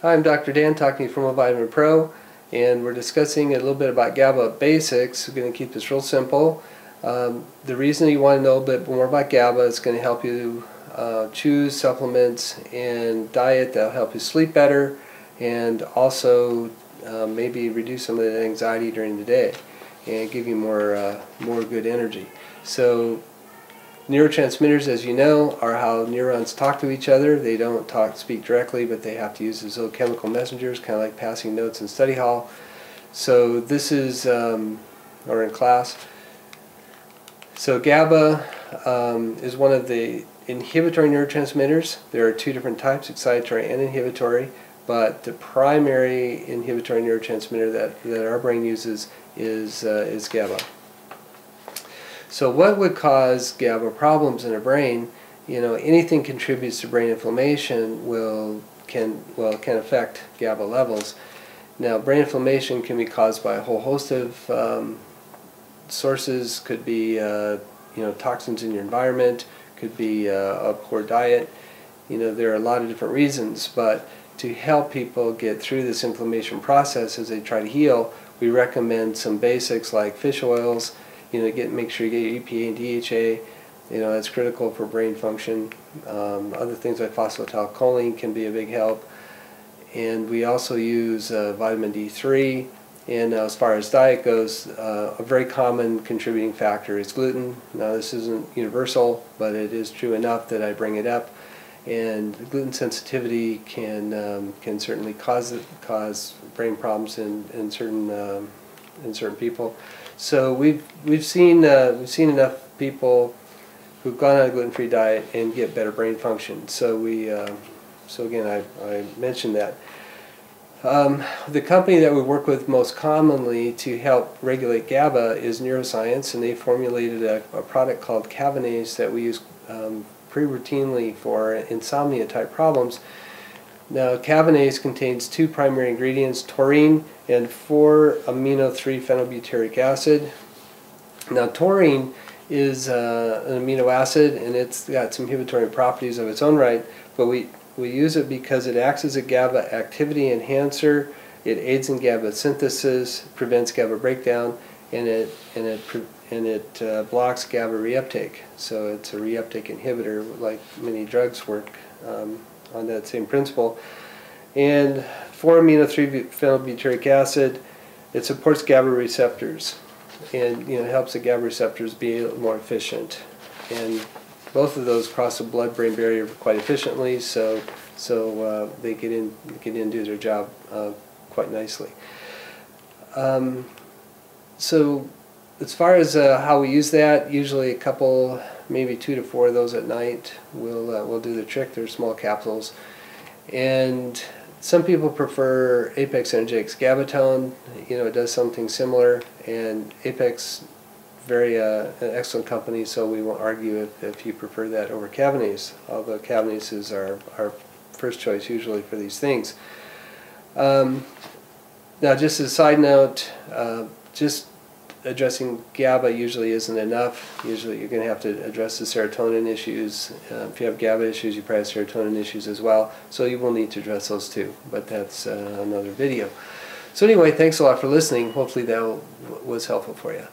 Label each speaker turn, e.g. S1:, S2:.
S1: Hi, I'm Dr. Dan talking to you from a Vitamin Pro, and we're discussing a little bit about GABA basics. We're going to keep this real simple. Um, the reason you want to know a bit more about GABA is going to help you uh, choose supplements and diet that'll help you sleep better and also uh, maybe reduce some of the anxiety during the day and give you more, uh, more good energy. So neurotransmitters, as you know, are how neurons talk to each other. They don't talk, speak directly, but they have to use these little chemical messengers, kind of like passing notes in study hall. So this is, um, or in class. So GABA um, is one of the inhibitory neurotransmitters. There are two different types, excitatory and inhibitory, but the primary inhibitory neurotransmitter that, that our brain uses is, uh, is GABA. So what would cause GABA problems in a brain? You know, anything contributes to brain inflammation will can well can affect GABA levels. Now, brain inflammation can be caused by a whole host of um, sources. Could be uh, you know toxins in your environment. Could be uh, a poor diet. You know, there are a lot of different reasons, but to help people get through this inflammation process as they try to heal, we recommend some basics like fish oils you know, get make sure you get your EPA and DHA. You know, that's critical for brain function. Um, other things like phosphatidylcholine can be a big help. And we also use uh, vitamin D3. And uh, as far as diet goes, uh, a very common contributing factor is gluten. Now, this isn't universal, but it is true enough that I bring it up. And gluten sensitivity can um, can certainly cause cause brain problems in in certain um, in certain people. So we've we've seen uh, we've seen enough people who've gone on a gluten-free diet and get better brain function. So we uh, so again I, I mentioned that. Um, the company that we work with most commonly to help regulate GABA is Neuroscience, and they formulated a, a product called Kavinace that we use um, pretty routinely for insomnia type problems. Now, Kavinace contains two primary ingredients, taurine and 4-amino-3 phenylbutyric acid. Now, taurine is uh, an amino acid and it's got some inhibitory properties of its own right, but we, we use it because it acts as a GABA activity enhancer, it aids in GABA synthesis, prevents GABA breakdown, and it, and it, and it uh, blocks GABA reuptake. So it's a reuptake inhibitor like many drugs work um, on that same principle. And 4-amino-3 phenylbutyric acid, it supports GABA receptors and you know helps the GABA receptors be more efficient. And both of those cross the blood-brain barrier quite efficiently, so so uh, they get in get in do their job uh, quite nicely. Um, so as far as uh, how we use that, usually a couple, maybe two to four of those at night will uh, will do the trick. They're small capsules, and some people prefer Apex Energetics Gabatone. You know, it does something similar, and Apex, very uh, an excellent company. So we won't argue if, if you prefer that over Kavinace. Although Kavinace is our our first choice usually for these things. Um, now, just as a side note, uh, just addressing GABA usually isn't enough. Usually you're going to have to address the serotonin issues. Uh, if you have GABA issues, you probably have serotonin issues as well. So you will need to address those too. But that's uh, another video. So anyway, thanks a lot for listening. Hopefully that was helpful for you.